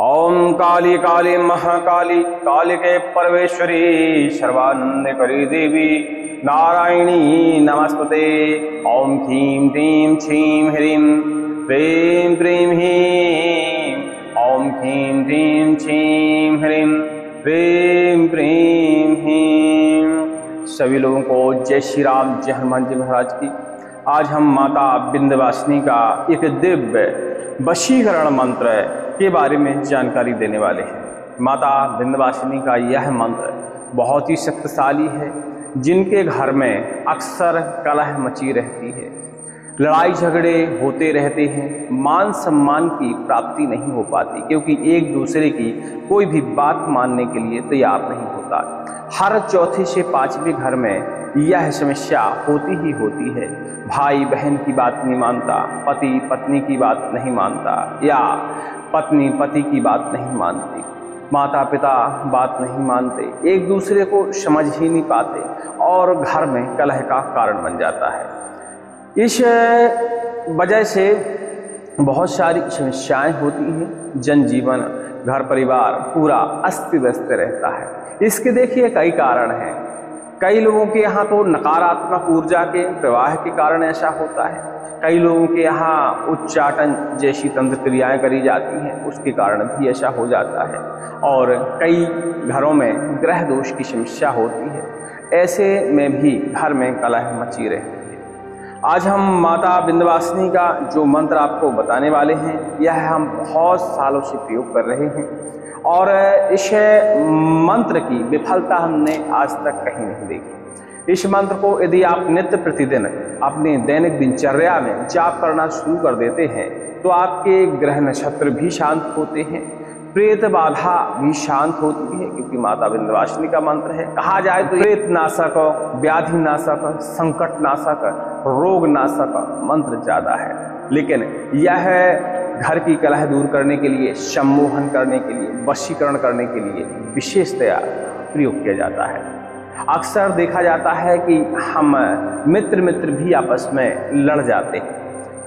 ओम काली काली महाकाली कालिके परमेश्वरी सर्वानंद करी देवी नारायणी नमस्ते ओम ह्रीं क्लीं छीं ह्रीं प्रेम प्रेम ह्रीं। ओम ह्रीं क्लीं छीं ह्रीं प्रेम प्रेम ह्रीं। सभी लोगों को जय श्री राम, जय हनुमान जी महाराज की। आज हम माता बिंदवासिनी का एक दिव्य वशीकरण मंत्र के बारे में जानकारी देने वाले हैं। माता बिंदवासिनी का यह मंत्र बहुत ही शक्तिशाली है, जिनके घर में अक्सर कलह मची रहती है। लड़ाई झगड़े होते रहते हैं, मान सम्मान की प्राप्ति नहीं हो पाती, क्योंकि एक दूसरे की कोई भी बात मानने के लिए तैयार नहीं होता। हर चौथे से पाँचवें घर में यह समस्या होती ही होती है। भाई बहन की बात नहीं मानता पति पत्नी की बात नहीं मानता, या पत्नी पति की बात नहीं मानती। माता पिता बात नहीं मानते, एक दूसरे को समझ ही नहीं पाते, और घर में कलह का कारण बन जाता है। इस वजह से बहुत सारी समस्याएँ होती हैं। जनजीवन घर परिवार पूरा अस्त व्यस्त रहता है। इसके देखिए कई कारण हैं। कई लोगों के यहाँ तो नकारात्मक ऊर्जा के प्रवाह के कारण ऐसा होता है। कई लोगों के यहाँ उच्चाटन जैसी तंत्र क्रियाएँ करी जाती हैं, उसके कारण भी ऐसा हो जाता है। और कई घरों में ग्रह दोष की समस्या होती है। ऐसे में भी घर में कलह मची रहती है। आज हम माता बिंदवासिनी का जो मंत्र आपको बताने वाले हैं, यह हम बहुत सालों से प्रयोग कर रहे हैं। और इस मंत्र की विफलता हमने आज तक कहीं नहीं देखी। इस मंत्र को यदि आप नित्य प्रतिदिन अपने दैनिक दिनचर्या में जाप करना शुरू कर देते हैं तो आपके ग्रह नक्षत्र भी शांत होते हैं, प्रेत बाधा भी शांत होती है, क्योंकि माता बिंदवासिनी का मंत्र है। कहा जाए तो प्रेत नाशक, व्याधि नाशक, संकट नाशक, रोग नाशक मंत्र ज़्यादा है। लेकिन यह घर की कलह दूर करने के लिए, सम्मोहन करने के लिए, वशीकरण करने के लिए विशेषतया प्रयोग किया जाता है। अक्सर देखा जाता है कि हम मित्र मित्र भी आपस में लड़ जाते हैं।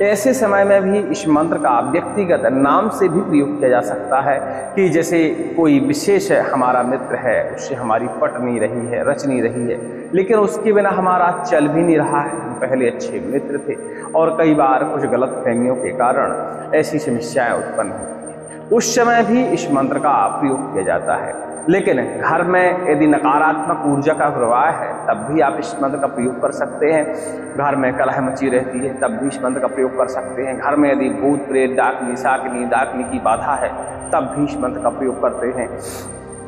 ऐसे समय में भी इस मंत्र का व्यक्तिगत नाम से भी प्रयोग किया जा सकता है कि जैसे कोई विशेष हमारा मित्र है, उससे हमारी पट नहीं रही है रच नहीं रही है, लेकिन उसके बिना हमारा चल भी नहीं रहा है। पहले अच्छे मित्र थे और कई बार कुछ गलत फहमियों के कारण ऐसी समस्याएँ उत्पन्न होती हैं। उस समय भी इस मंत्र का प्रयोग किया जाता है। लेकिन घर में यदि नकारात्मक ऊर्जा का प्रवाह है, तब भी आप इस मंत्र का प्रयोग कर सकते हैं। घर में कलह मची रहती है, तब भी इस मंत्र का प्रयोग कर सकते हैं। घर में यदि भूत, प्रेत, डाकनी, साकनी, डाकनी की बाधा है, तब भी इस मंत्र का प्रयोग करते हैं।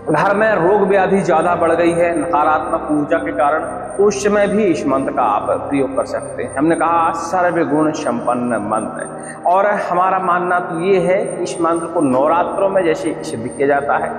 घर में रोग व्याधि ज़्यादा बढ़ गई है, नकारात्मक ऊर्जा के कारण तो उस समय भी इस मंत्र का आप प्रयोग कर सकते हैं। हमने कहा, सर्वगुण संपन्न मंत्र और हमारा मानना तो ये है कि इस मंत्र को नवरात्रों में जैसे सिद्ध किया जाता है,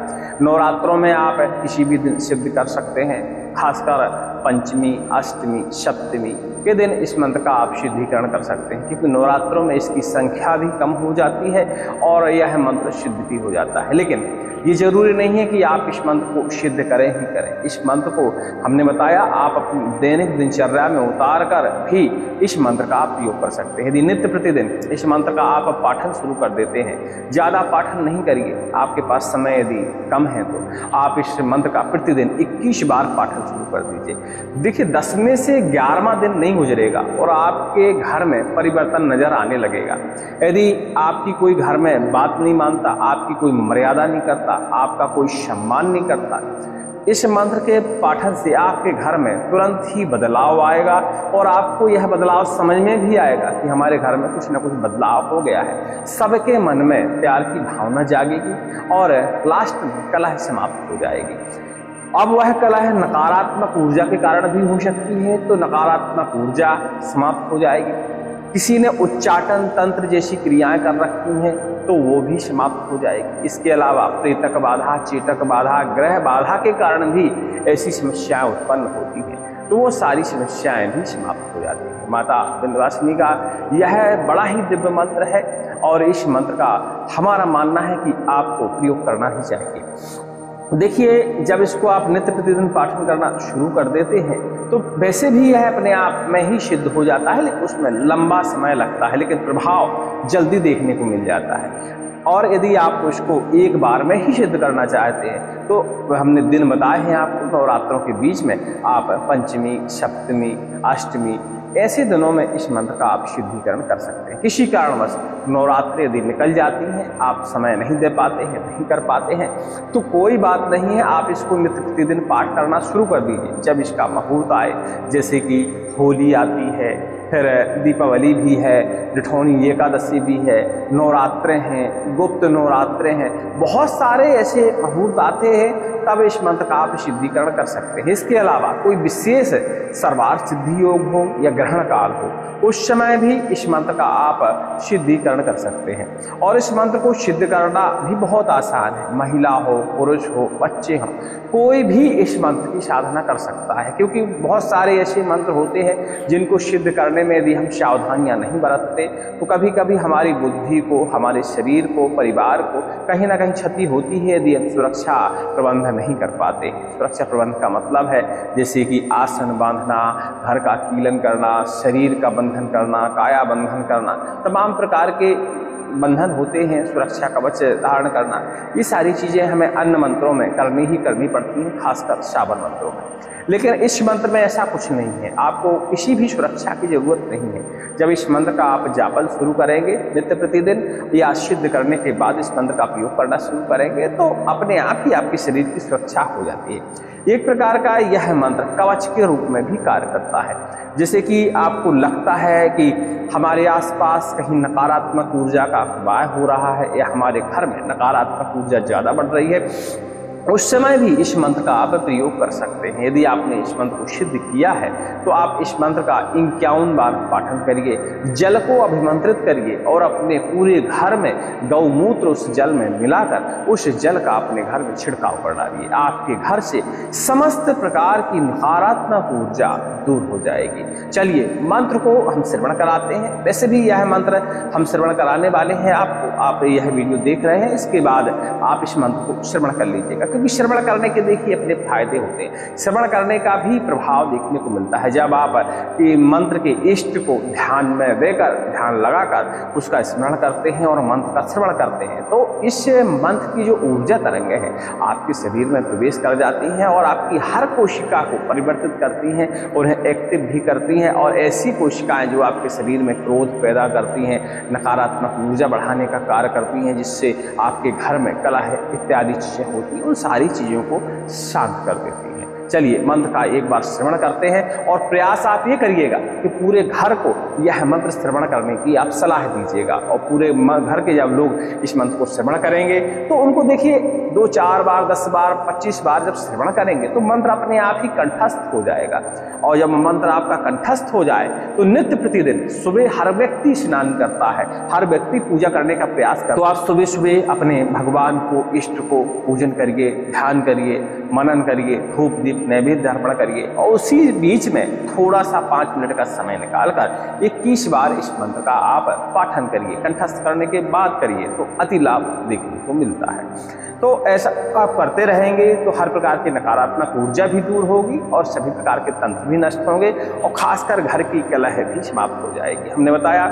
नवरात्रों में आप किसी भी दिन सिद्ध कर सकते हैं, खासकर पंचमी, अष्टमी, सप्तमी के दिन इस मंत्र का आप सिद्धिकरण कर सकते हैं, क्योंकि नवरात्रों में इसकी संख्या भी कम हो जाती है और यह मंत्र सिद्ध भी हो जाता है। लेकिन ये ज़रूरी नहीं है कि आप इस मंत्र को सिद्ध करें ही करें। इस मंत्र को हमने बताया, आप अपनी दैनिक दिनचर्या में उतार कर भी इस मंत्र का आप प्रयोग कर सकते हैं। यदि नित्य प्रतिदिन इस मंत्र का आप पाठन शुरू कर देते हैं, ज़्यादा पाठन नहीं करिए, आपके पास समय यदि कम है तो आप इस मंत्र का प्रतिदिन इक्कीस बार पाठन शुरू कर दीजिए। देखिए दसवें से ग्यारहवा दिन नहीं गुजरेगा और आपके घर में परिवर्तन नज़र आने लगेगा। यदि आपकी कोई घर में बात नहीं मानता, आपकी कोई मर्यादा नहीं करता, आपका कोई सम्मान नहीं करता, इस मंत्र के पाठन से आपके घर में तुरंत ही बदलाव आएगा और आपको यह बदलाव समझ में भी आएगा कि हमारे घर में कुछ ना कुछ बदलाव हो गया है। सबके मन में प्यार की भावना जागेगी और लास्ट में कलह समाप्त हो जाएगी। अब वह कला है नकारात्मक ऊर्जा के कारण भी हो सकती है तो नकारात्मक ऊर्जा समाप्त हो जाएगी। किसी ने उच्चाटन तंत्र जैसी क्रियाएँ कर रखी हैं तो वो भी समाप्त हो जाएगी। इसके अलावा प्रेतक बाधा, चेतक बाधा, ग्रह बाधा के कारण भी ऐसी समस्याएँ उत्पन्न होती हैं तो वो सारी समस्याएँ भी समाप्त हो जाती हैं। माता बिंदवासिनी का यह बड़ा ही दिव्य मंत्र है, और इस मंत्र का हमारा मानना है कि आपको प्रयोग करना ही चाहिए। देखिए, जब इसको आप नित्य प्रतिदिन पाठन करना शुरू कर देते हैं तो वैसे भी यह अपने आप में ही सिद्ध हो जाता है, लेकिन उसमें लंबा समय लगता है, लेकिन प्रभाव जल्दी देखने को मिल जाता है। और यदि आप उसको एक बार में ही सिद्ध करना चाहते हैं तो हमने दिन बताए हैं आपको, नवरात्रों के बीच में आप पंचमी, सप्तमी, अष्टमी ऐसे दिनों में इस मंत्र का आप शुद्धिकरण कर सकते हैं। किसी कारणवश नवरात्रि यदि निकल जाती हैं, आप समय नहीं दे पाते हैं, नहीं कर पाते हैं तो कोई बात नहीं है, आप इसको नित्य प्रतिदिन पाठ करना शुरू कर दीजिए। जब इसका मुहूर्त आए, जैसे कि होली आती है, फिर दीपावली भी है, रिठौनी एकादशी भी है, नवरात्रे हैं, गुप्त नवरात्रे हैं, बहुत सारे ऐसे मुहूर्त आते हैं तब इस मंत्र का आप सिद्धिकरण कर सकते हैं। इसके अलावा कोई विशेष सर्वार सिद्धि योग हो या ग्रहण काल हो, उस समय भी इस मंत्र का आप सिद्धिकरण कर सकते हैं। और इस मंत्र को सिद्ध करना भी बहुत आसान है। महिला हो, पुरुष हो, बच्चे हो, कोई भी इस मंत्र की साधना कर सकता है। क्योंकि बहुत सारे ऐसे मंत्र होते हैं जिनको सिद्ध करने में यदि हम सावधानियाँ नहीं बरतते। तो कभी कभी हमारी बुद्धि को, हमारे शरीर को, परिवार को कहीं ना कहीं क्षति होती है यदि हम सुरक्षा प्रबंधन नहीं कर पाते। सुरक्षा प्रबंध का मतलब है, जैसे कि आसन बांधना, घर का कीलन करना, शरीर का बंधन करना काया बंधन करना, तमाम प्रकार के बंधन होते हैं, सुरक्षा कवच धारण करना, ये सारी चीज़ें हमें अन्य मंत्रों में करनी ही करनी पड़ती हैं, खासकर शावन मंत्रों में। लेकिन इस मंत्र में ऐसा कुछ नहीं है। आपको किसी भी सुरक्षा की ज़रूरत नहीं है। जब इस मंत्र का आप जापन शुरू करेंगे, नित्य प्रतिदिन, या सिद्ध करने के बाद इस मंत्र का प्रयोग करना शुरू करेंगे तो अपने आप ही आपके शरीर की सुरक्षा हो जाती है। एक प्रकार का यह मंत्र कवच के रूप में भी कार्य करता है। जैसे कि आपको लगता है कि हमारे आसपास कहीं नकारात्मक ऊर्जा का अपवाय हो रहा है या हमारे घर में नकारात्मक ऊर्जा ज़्यादा बढ़ रही है उस समय भी इस मंत्र का आप प्रयोग कर सकते हैं। यदि आपने इस मंत्र को सिद्ध किया है तो आप इस मंत्र का इक्यावन बार पाठन करिए, जल को अभिमंत्रित करिए और अपने पूरे घर में गौमूत्र उस जल में मिलाकर उस जल का अपने घर में छिड़काव कर डालिए। आपके घर से समस्त प्रकार की नकारात्मक ऊर्जा दूर हो जाएगी। चलिए मंत्र को हम श्रवण कराते हैं। वैसे भी यह मंत्र हम श्रवण कराने वाले हैं आपको। आप यह वीडियो देख रहे हैं, इसके बाद आप इस मंत्र को श्रवण कर लीजिएगा। क्योंकि श्रवण करने के देखिए अपने फ़ायदे होते हैं। श्रवण करने का भी प्रभाव देखने को मिलता है। जब आप मंत्र के इष्ट को ध्यान में देकर, ध्यान लगाकर उसका स्मरण करते हैं और मंत्र का श्रवण करते हैं तो इस मंत्र की जो ऊर्जा तरंगे हैं, आपके शरीर में प्रवेश कर जाती हैं और आपकी हर कोशिका को परिवर्तित करती हैं, उन्हें एक्टिव भी करती हैं और ऐसी कोशिकाएँ जो आपके शरीर में क्रोध पैदा करती हैं, नकारात्मक ऊर्जा बढ़ाने का कार्य करती हैं, जिससे आपके घर में कला है, इत्यादि चीज़ें होती हैं, उन सारी चीज़ों को शांत कर देती हैं। चलिए, मंत्र का एक बार श्रवण करते हैं, और प्रयास आप ये करिएगा कि पूरे घर को यह मंत्र श्रवण करने की आप सलाह दीजिएगा, और पूरे घर के जब लोग इस मंत्र को श्रवण करेंगे तो उनको देखिए दो चार बार, दस बार, पच्चीस बार जब श्रवण करेंगे तो मंत्र अपने आप ही कंठस्थ हो जाएगा। और जब मंत्र आपका कंठस्थ हो जाए तो नित्य प्रतिदिन सुबह हर व्यक्ति स्नान करता है, हर व्यक्ति पूजा करने का प्रयास करता है। तो आप सुबह सुबह अपने भगवान को, इष्ट को पूजन करिए, ध्यान करिए, मनन करिए, धूप दीप नैवेद्य अर्पण करिए और उसी बीच में थोड़ा सा पाँच मिनट का समय निकालकर इक्कीस बार इस मंत्र का आप पाठन करिए, कंठस्थ करने के बाद करिए तो अति लाभ देखने को मिलता है। तो ऐसा आप करते रहेंगे तो हर प्रकार की नकारात्मक ऊर्जा भी दूर होगी और सभी प्रकार के तंत्र भी नष्ट होंगे और खासकर घर की कलह भी समाप्त हो जाएगी। हमने बताया,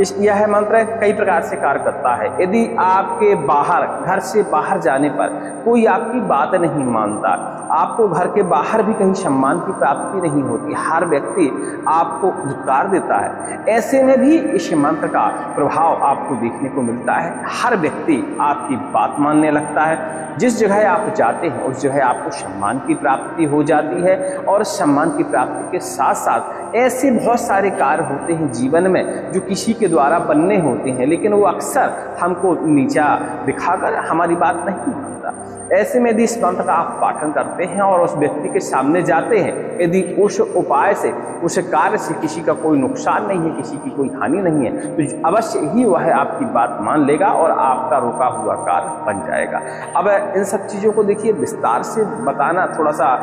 इस, यह मंत्र, कई प्रकार से कार्य करता है। यदि आपके बाहर, घर से बाहर जाने पर कोई आपकी बात नहीं मानता आपको घर के बाहर भी कहीं सम्मान की प्राप्ति नहीं होती। हर व्यक्ति आपको धुतकार देता है। ऐसे में भी इस मंत्र का प्रभाव आपको देखने को मिलता है। हर व्यक्ति आपकी बात मानने लगता है। जिस जगह आप जाते हैं, उस जगह आपको सम्मान की प्राप्ति हो जाती है और सम्मान की प्राप्ति के साथ साथ ऐसे बहुत सारे कार्य होते हैं जीवन में जो किसी के द्वारा बनने होते हैं, लेकिन वो अक्सर हमको नीचा दिखाकर हमारी बात नहीं मानता। ऐसे में यदि इस मंत्र का आप पाठन करते हैं और उस व्यक्ति के सामने जाते हैं, यदि उस उपाय से, उस कार्य से किसी का कोई नुकसान नहीं है, किसी की कोई हानि नहीं है तो अवश्य ही वह आपकी बात मान लेगा और आपका रोका हुआ कार्य बन जाएगा। अब इन सब चीज़ों को देखिए, विस्तार से बताना थोड़ा सा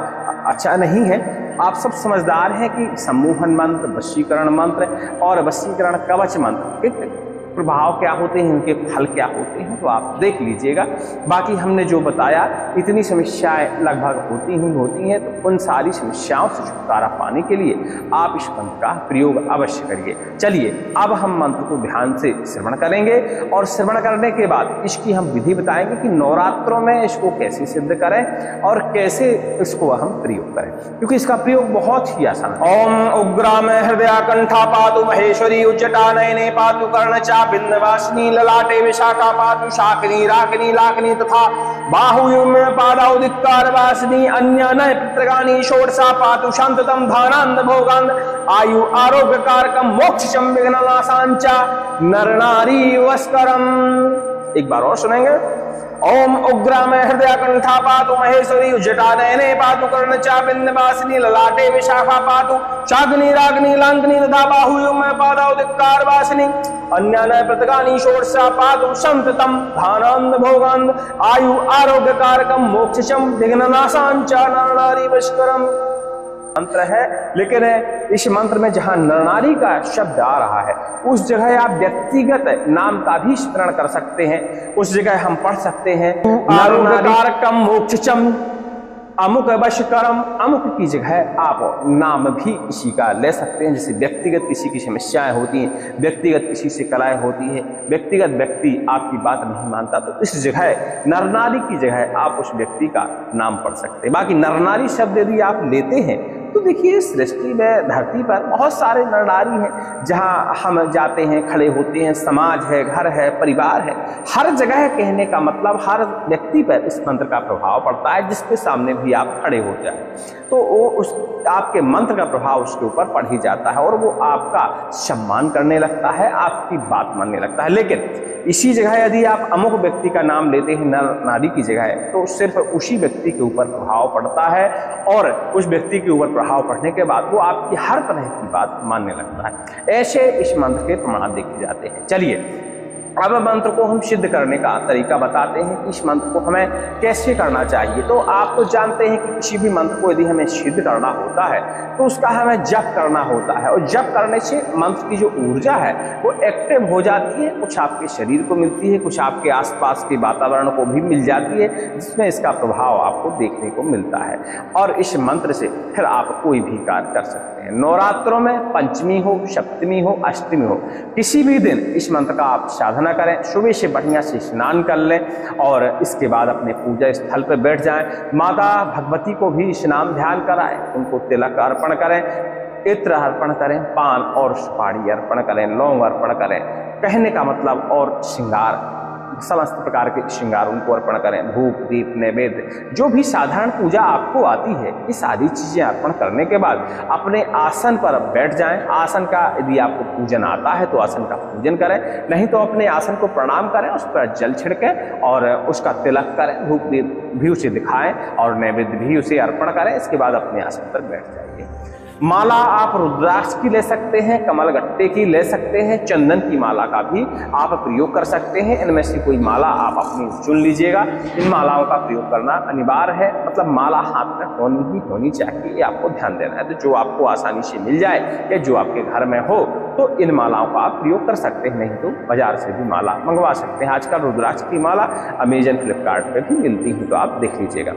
अच्छा नहीं है आप सब समझदार हैं कि सम्मोहन मंत्र वशीकरण मंत्र और वशीकरण कवच मंत्र एक प्रभाव क्या होते हैं इनके फल क्या होते हैं तो आप देख लीजिएगा। बाकी हमने जो बताया, इतनी समस्याएँ लगभग होती ही होती हैं तो उन सारी समस्याओं से छुटकारा पाने के लिए आप इस मंत्र का प्रयोग अवश्य करिए। चलिए, अब हम मंत्र को ध्यान से श्रवण करेंगे और श्रवण करने के बाद इसकी हम विधि बताएँगे कि नवरात्रों में इसको कैसे सिद्ध करें और कैसे इसको हम प्रयोग करें। क्योंकि इसका प्रयोग बहुत ही आसान ओम उग्रा में हृदय कंठा पातु महेश्वरी उज्जटा नयने पातु कर्ण चा बिंदवासिनी, ललाटे, विशाखा, पातु, शाकनी, राकनी, लाकनी तथा बाहुयुम पादाउदिकारवासिनी पादाउ अन्य नय पितृगानी, षोडशा, पातु शांततम धानांद भोगांद आयु आरोग्य कारकम मोक्ष विघ्नाशांचा नर, नारी वस्करम एक बार और सुनेंगे। ओम उग्रा में हृदय कंठा पातु, महेश्वरी जटा नयने पातु, कर्ण चा बिंदवासिनी ललाटे विशाखा पातु शाग्नि राग्नि लांगनी तथा बाहुयुम में पादाउ धिक्कार वासिनी अन्य प्रतिगानी षोडशा पातु, संततम धानंद भोगांद आयु आरोग्य कारकम मोक्षम विघ्ननाशांचा नारी वस्करम मंत्र है लेकिन इस मंत्र में जहाँ नरनारी का शब्द आ रहा है उस जगह आप व्यक्तिगत नाम का भी स्मरण कर सकते हैं। उस जगह हम पढ़ सकते हैं मोक्षम अमुक वशकरम अमुक की जगह आप नाम भी किसी का ले सकते हैं। जैसे व्यक्तिगत किसी की समस्याएँ होती हैं, व्यक्तिगत किसी से कलाएँ होती है, व्यक्तिगत व्यक्ति आपकी बात नहीं मानता तो इस जगह, नरनारी की जगह आप उस व्यक्ति का नाम पढ़ सकते हैं। बाकी नरनारी शब्द यदि आप लेते हैं तो देखिए सृष्टि में, धरती पर बहुत सारे नरनारी हैं, जहाँ हम जाते हैं, खड़े होते हैं, समाज है, घर है, परिवार है। हर जगह कहने का मतलब हर व्यक्ति पर इस मंत्र का प्रभाव पड़ता है, जिसके सामने भी आप खड़े हो। जाए तो वो उस, आपके मंत्र का प्रभाव उसके ऊपर पड़ ही जाता है और वो आपका सम्मान करने लगता है, आपकी बात मानने लगता है। लेकिन इसी जगह यदि आप अमुक व्यक्ति का नाम लेते हैं नर नारी की जगह तो सिर्फ़ उसी व्यक्ति के ऊपर प्रभाव पड़ता है और उस व्यक्ति के ऊपर प्रभाव पड़ने के बाद वो आपकी हर तरह की बात मानने लगता है। ऐसे इस मंत्र के प्रमाण देखे जाते हैं। चलिए अब मंत्र को हम सिद्ध करने का तरीका बताते हैं कि इस मंत्र को हमें कैसे करना चाहिए। तो आप तो जानते हैं कि किसी भी मंत्र को यदि हमें सिद्ध करना होता है तो उसका हमें जप करना होता है। और जप करने से मंत्र की जो ऊर्जा है, वो एक्टिव हो जाती है, कुछ आपके शरीर को मिलती है, कुछ आपके आसपास के वातावरण को भी मिल जाती है, जिसमें इसका प्रभाव आपको देखने को मिलता है। और इस मंत्र से फिर आप कोई भी कार्य कर सकते हैं। नवरात्रों में पंचमी हो, सप्तमी हो, अष्टमी हो, किसी भी दिन इस मंत्र का आप साधन प्रार्थना करें, सुबह से बढ़िया से स्नान कर लें और इसके बाद अपने पूजा स्थल पर बैठ जाएँ। माता भगवती को भी स्नान ध्यान कराएँ, उनको तिलक अर्पण करें, इत्र अर्पण करें, पान और सुपारी अर्पण करें, लौंग अर्पण करें। कहने का मतलब और श्रृंगार समस्त प्रकार के श्रृंगार उनको अर्पण करें। धूप, दीप, नैवेद्य, जो भी साधारण पूजा आपको आती है, ये सारी चीज़ें अर्पण करने के बाद अपने आसन पर बैठ जाएँ। आसन का यदि आपको पूजन आता है तो आसन का पूजन करें। नहीं तो अपने आसन को प्रणाम करें, उस पर जल छिड़कें और उसका तिलक करें, धूप, दीप भी उसे दिखाएँ और नैवेद्य भी उसे अर्पण करें। इसके बाद अपने आसन पर बैठ जाइए। माला आप रुद्राक्ष की ले सकते हैं, कमल गट्टे की ले सकते हैं, चंदन की माला का भी आप प्रयोग कर सकते हैं। इनमें से कोई माला आप अपनी चुन लीजिएगा। इन मालाओं का प्रयोग करना अनिवार्य है। मतलब माला हाथ में होनी ही होनी चाहिए आपको ध्यान देना है। तो जो आपको आसानी से मिल जाए या जो आपके घर में हो तो इन मालाओं का आप प्रयोग कर सकते हैं। नहीं तो बाज़ार से भी माला मंगवा सकते हैं। आजकल रुद्राक्ष की माला अमेजन फ्लिपकार्ट भी मिलती है तो आप देख लीजिएगा।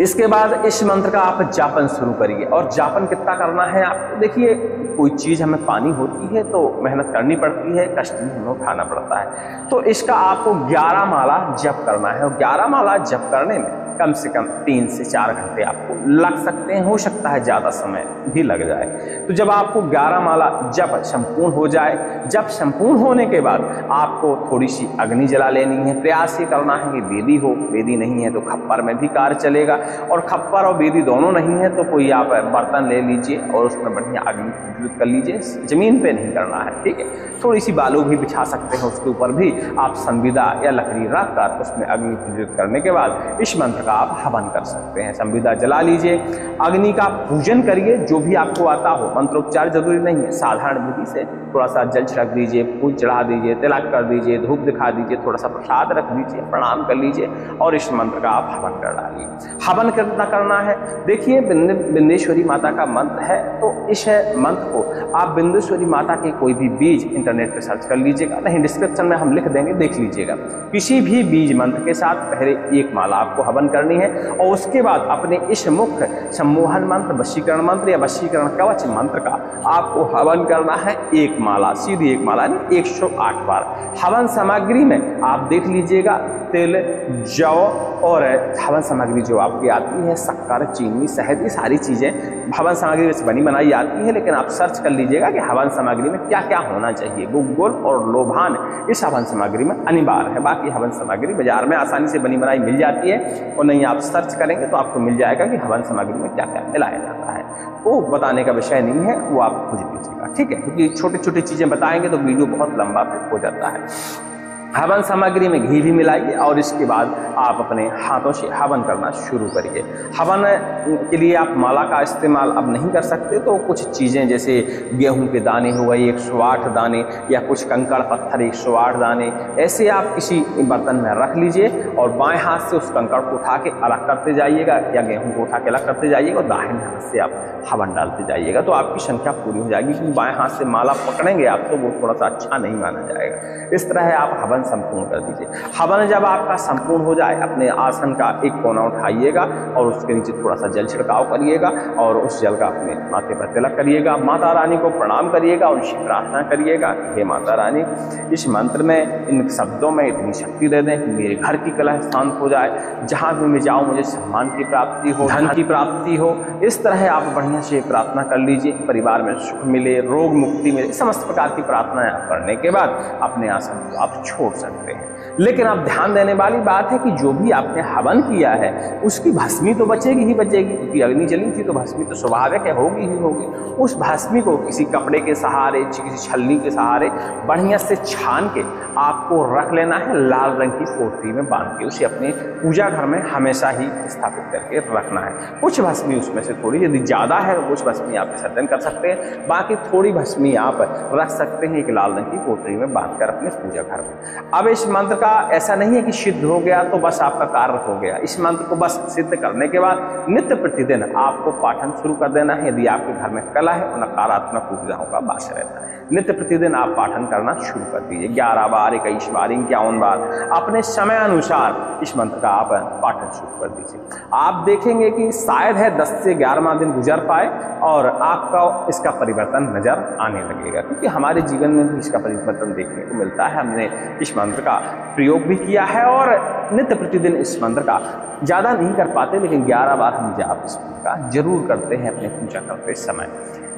इसके बाद इस मंत्र का आप जापन शुरू करिए। और जापन कितना करना है आपको देखिए, कोई चीज़ हमें पानी होती है तो मेहनत करनी पड़ती है, कष्ट भी हमें उठाना पड़ता है। तो इसका आपको 11 माला जप करना है। और 11 माला जप करने में कम से कम तीन से चार घंटे आपको लग सकते हैं, हो सकता है ज़्यादा समय भी लग जाए। तो जब आपको ग्यारह माला जब संपूर्ण हो जाए जब संपूर्ण होने के बाद आपको थोड़ी सी अग्नि जला लेनी है। प्रयास ये करना है कि वेदी हो, वेदी नहीं है तो खप्पर में भी कार्य चलेगा। और खप्पर और वेदी दोनों नहीं है तो कोई आप बर्तन ले लीजिए और उसमें बढ़िया अग्नि प्रज्वलित कर लीजिए। ज़मीन पे नहीं करना है, ठीक है? थोड़ी सी बालू भी बिछा सकते हैं उसके ऊपर भी। आप संविदा या लकड़ी रख कर उसमें अग्नि प्रज्वलित करने के बाद इस मंत्र का आप हवन कर सकते हैं। संविदा जला लीजिए। अग्नि का पूजन करिए, जो भी आपको आता हो। मंत्रोपचार ज़रूरी नहीं है। साधारण विधि से थोड़ा सा जल छिड़क दीजिए, फूल चढ़ा दीजिए, तिलक कर दीजिए, धूप दिखा दीजिए थोड़ा सा प्रसाद रख दीजिए, प्रणाम कर लीजिए और इस मंत्र का आप हवन कर डालिए। हवन कितना करना है। देखिए बिंदेश्वरी माता का मंत्र है तो इस मंत्र को आप बिंदेश्वरी माता के कोई भी बीज इंटरनेट पर सर्च कर लीजिएगा। नहीं डिस्क्रिप्शन में हम लिख देंगे, देख लीजिएगा। किसी भी बीज मंत्र के साथ पहले एक माला आपको हवन करनी है, और उसके बाद अपने इस मुख्य सम्मोहन मंत्र, वशीकरण मंत्र या वशीकरण कवच मंत्र का आपको हवन करना है। एक माला, सीधी एक माला नहीं एक बार। हवन सामग्री में आप देख लीजिएगा, तिल, जौ और हवन सामग्री जो आपकी आती है शक्कर चीनी, शहद, ये सारी चीज़ें हवन सामग्री से बनी बनाई आती है, लेकिन आप सर्च कर लीजिएगा कि हवन सामग्री में क्या क्या होना चाहिए। गुग्गुल और लोभान, इस हवन सामग्री में अनिवार्य है। बाकी हवन सामग्री बाज़ार में आसानी से बनी बनाई मिल जाती है, और नहीं आप सर्च करेंगे तो आपको मिल जाएगा कि हवन सामग्री में क्या क्या मिलाया जाता है। वो बताने का विषय नहीं है, वो आप खोज लीजिएगा ठीक है? क्योंकि छोटी छोटी चीज़ें बताएँगे तो वीडियो बहुत लंबा हो जाता है। हवन सामग्री में घी भी मिलाइए और इसके बाद आप अपने हाथों से हवन करना शुरू करिए। हवन के लिए आप माला का इस्तेमाल अब नहीं कर सकते तो कुछ चीज़ें जैसे गेहूँ के दाने हो गए, एक सौ आठ दाने या कुछ कंकड़ पत्थर, एक सौ आठ दाने, ऐसे आप किसी बर्तन में रख लीजिए और बाएँ हाथ से उस कंकड़ को उठा के अलग करते जाइएगा या गेहूँ को उठा के अलग करते जाइएगा और दाहिने हाथ से आप हवन डालते जाइएगा तो आपकी संख्या पूरी हो जाएगी। क्योंकि बाएँ हाथ से माला पकड़ेंगे आप तो वो थोड़ा सा अच्छा नहीं माना जाएगा। इस तरह आप हवन संपूर्ण कर दीजिए। हवन जब आपका संपूर्ण हो जाए, अपने आसन का एक कोना उठाइएगा और उसके नीचे थोड़ा सा जल छिड़काव करिएगा और उस जल का अपने माथे पर तिलक करिएगा। माता रानी को प्रणाम करिएगा और उसकी प्रार्थना करिएगा हे माता रानी, इस मंत्र में, इन शब्दों में इतनी शक्ति दे दें कि मेरे घर की कला शांत हो जाए। जहाँ भी मैं जाऊँ, मुझे सम्मान की प्राप्ति हो, धन की प्राप्ति हो। इस तरह आप बढ़िया से प्रार्थना कर लीजिए। परिवार में सुख मिले, रोग मुक्ति मिले, समस्त प्रकार की प्रार्थनाएँ करने के बाद अपने आसन को आप छोड़ सकते हैं। लेकिन आप ध्यान देने वाली बात है कि जो भी आपने हवन किया है, उसकी भस्मी तो बचेगी ही बचेगी, क्योंकि अग्नि जली थी तो भस्मी तो स्वाभाविक है, होगी ही होगी। उस भस्मी को किसी कपड़े के सहारे, किसी छलनी के सहारे बढ़िया से छान के आपको रख लेना है, लाल रंग की पोटरी में बाँध के उसे अपने पूजा घर में हमेशा ही स्थापित करके रखना है। कुछ भस्मी उसमें से थोड़ी, यदि ज़्यादा है, कुछ भस्मी आप विसर्जन कर सकते हैं। बाकी थोड़ी भस्मी आप रख सकते हैं एक लाल रंग की पोटरी में बाँध कर अपने पूजा घर में। अब इस मंत्र का ऐसा नहीं है कि सिद्ध हो गया तो बस आपका कार्य हो गया। इस मंत्र को बस सिद्ध करने के बाद नित्य प्रतिदिन आपको पाठन शुरू कर देना है। यदि आपके घर में कला है तो नकारात्मक ऊर्जाओं का वास रहता है। नित्य प्रतिदिन आप पाठन करना शुरू कर दीजिए। ग्यारह बार, इक्कीस बार, इक्यावन बार, अपने समय अनुसार इस मंत्र का आप पाठन शुरू कर दीजिए। आप देखेंगे कि शायद है दस से ग्यारहवा दिन गुजर पाए और आपका इसका परिवर्तन नज़र आने लगेगा। क्योंकि हमारे जीवन में भी इसका परिवर्तन देखने को मिलता है। हमने इस मंत्र का प्रयोग भी किया है और नित्य प्रतिदिन इस मंत्र का ज़्यादा नहीं कर पाते, लेकिन ग्यारह बार हम जाप इस मंत्र का ज़रूर करते हैं अपने पूजा करते समय।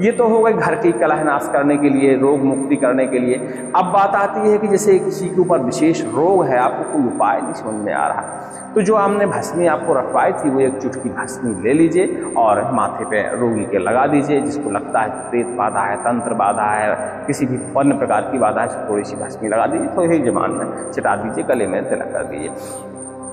ये तो हो गए घर की कलह नाश करने के लिए, रोग मुक्ति करने के लिए। अब बात आती है कि जैसे किसी के ऊपर विशेष रोग है, आपको कोई उपाय नहीं समझ में आ रहा। तो जो हमने भस्मी आपको रखवाई थी, वो एक चुटकी भस्मी ले लीजिए और माथे पे रोगी के लगा दीजिए, जिसको लगता है प्रेत बाधा है, तंत्र बाधा है, किसी भी अन्य प्रकार की बाधा है थोड़ी सी भस्मी लगा दीजिए, थोड़ी ही जबान में चिटा दीजिए, गले में तिलक कर दीजिए।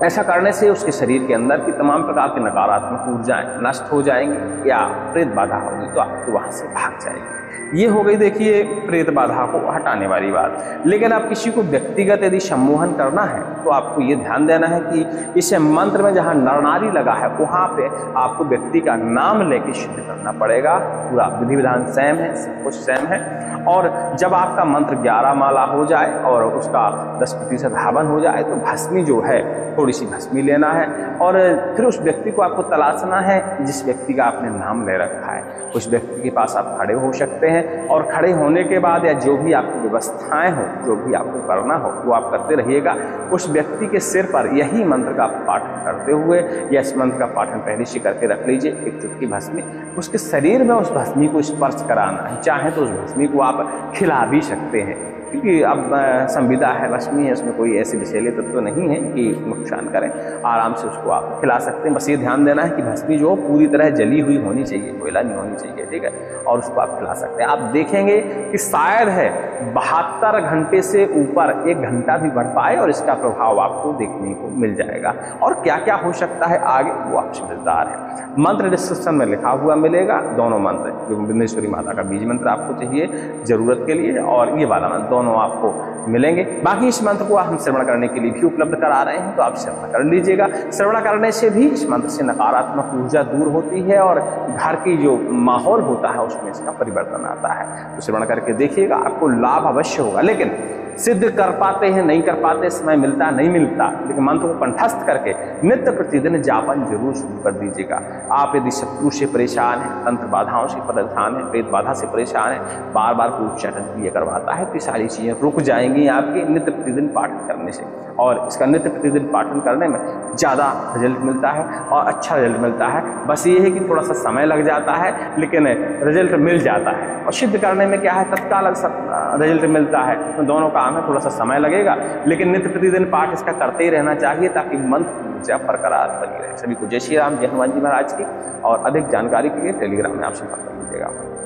ऐसा करने से उसके शरीर के अंदर की तमाम प्रकार की नकारात्मक ऊर्जाएँ नष्ट हो जाएँगी या प्रेत बाधा होगी तो आपको वहाँ से भाग जाएगी। ये हो गई देखिए प्रेत बाधा को हटाने वाली बात। लेकिन आप किसी को व्यक्तिगत यदि सम्मोहन करना है तो आपको ये ध्यान देना है कि इस मंत्र में जहाँ नरनारी लगा है, वहाँ पे आपको व्यक्ति का नाम लेके सिद्ध करना पड़ेगा। पूरा विधि विधान सेम है, सब कुछ सेम है। और जब आपका मंत्र ग्यारह माला हो जाए और उसका दस प्रतिशत हवन हो जाए तो भस्मी जो है थोड़ी सी भस्मी लेना है। और फिर उस व्यक्ति को आपको तलाशना है, जिस व्यक्ति का आपने नाम ले रखा है उस व्यक्ति के पास आप खड़े हो सकते हैं और खड़े होने के बाद या जो भी आपकी व्यवस्थाएँ हो, जो भी आपको करना हो, वो आप करते रहिएगा। उस व्यक्ति के सिर पर यही मंत्र का पाठन करते हुए या इस मंत्र का पाठन पहले से करके रख लीजिए, एक चुटकी भस्मी। उसके शरीर में उस भस्मी को स्पर्श कराना है चाहे तो उस भस्मी को आप खिला भी सकते हैं। क्योंकि अब संविदा है रश्मि है, उसमें कोई ऐसे विशेले तत्व तो नहीं है कि नुकसान करें। आराम से उसको आप खिला सकते हैं। बस ये ध्यान देना है कि भस्मी जो पूरी तरह जली हुई होनी चाहिए, कोयला नहीं होनी चाहिए, ठीक है? और उसको आप खिला सकते हैं। आप देखेंगे कि शायद है बहत्तर घंटे से ऊपर एक घंटा भी बढ़ पाए और इसका प्रभाव आपको देखने को मिल जाएगा। और क्या क्या हो सकता है आगे? वो आप समझदार है। मंत्र डिस्क्रिप्शन में लिखा हुआ मिलेगा, दोनों मंत्र, जो बिंदेश्वरी माता का बीज मंत्र आपको चाहिए ज़रूरत के लिए और ये वाला मंत्र, दोनों आपको मिलेंगे। बाकी इस मंत्र को हम श्रवण करने के लिए भी उपलब्ध करा रहे हैं तो आप श्रवण कर लीजिएगा। श्रवण करने से भी इस मंत्र से नकारात्मक ऊर्जा दूर होती है और घर की जो माहौल होता है, उसमें इसका परिवर्तन आता है। तो श्रवण करके देखिएगा, आपको लाभ अवश्य होगा। लेकिन सिद्ध कर पाते हैं, नहीं कर पाते, समय मिलता, नहीं मिलता। लेकिन मंत्र को कंठस्थ करके नित्य प्रतिदिन जापन ज़रूर शुरू कर दीजिएगा। आप यदि शत्रु से परेशान है, तंत्र बाधाओं से परेशान है पेट बाधा से परेशान है बार बार कोई उच्चाटन क्रिया करवाता है तो सारी चीज़ें रुक जाएँगी आपके नित्य प्रतिदिन पाठन करने से। और इसका नित्य प्रतिदिन पाठन करने में ज़्यादा रिज़ल्ट मिलता है और अच्छा रिज़ल्ट मिलता है। बस ये है कि थोड़ा सा समय लग जाता है, लेकिन रिज़ल्ट मिल जाता है। और सिद्ध करने में क्या है? तत्काल रिज़ल्ट मिलता है। तो दोनों काम है थोड़ा सा समय लगेगा, लेकिन नित्य प्रतिदिन पाठ इसका करते ही रहना चाहिए ताकि मन ऊर्जा बरकरार बनी रहे। सभी को जय श्री राम, जय हनुमान जी महाराज की, और अधिक जानकारी के लिए टेलीग्राम में आप संपर्क कर लीजिएगा।